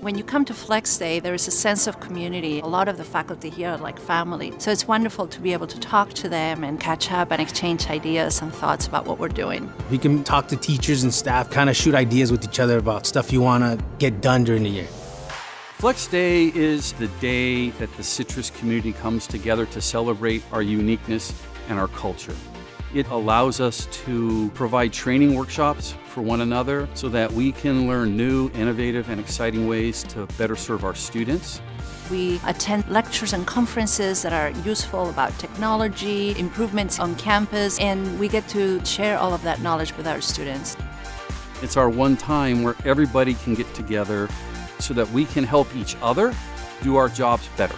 When you come to Flex Day, there is a sense of community. A lot of the faculty here are like family. So it's wonderful to be able to talk to them and catch up and exchange ideas and thoughts about what we're doing. We can talk to teachers and staff, kind of shoot ideas with each other about stuff you want to get done during the year. Flex Day is the day that the Citrus community comes together to celebrate our uniqueness and our culture. It allows us to provide training workshops for one another so that we can learn new, innovative, and exciting ways to better serve our students. We attend lectures and conferences that are useful about technology, improvements on campus, and we get to share all of that knowledge with our students. It's our one time where everybody can get together so that we can help each other do our jobs better.